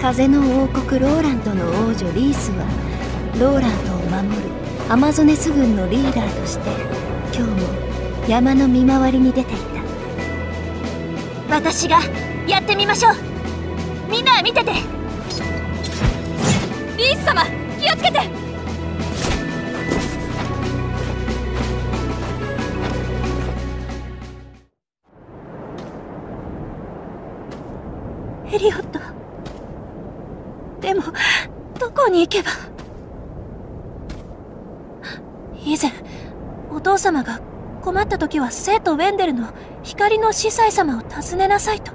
風の王国ローランドの王女リースはローランドを守るアマゾネス軍のリーダーとして今日も山の見回りに出ていた。私がやってみましょう。みんな見てて。リース様気をつけて。エリオット。でもどこに行けば？以前お父様が困った時は生徒ウェンデルの光の司祭様を訪ねなさいと。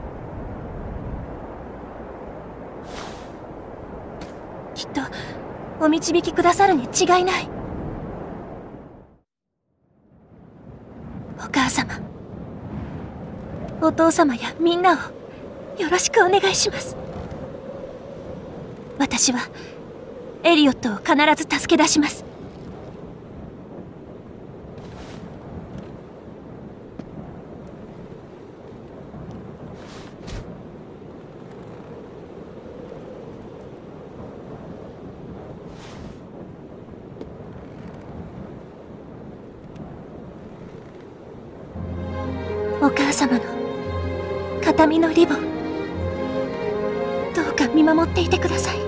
きっとお導きくださるに違いない。お母様お父様やみんなをよろしくお願いします。私はエリオットを必ず助け出します。お母様の形見のリボン。どうか見守っていてください。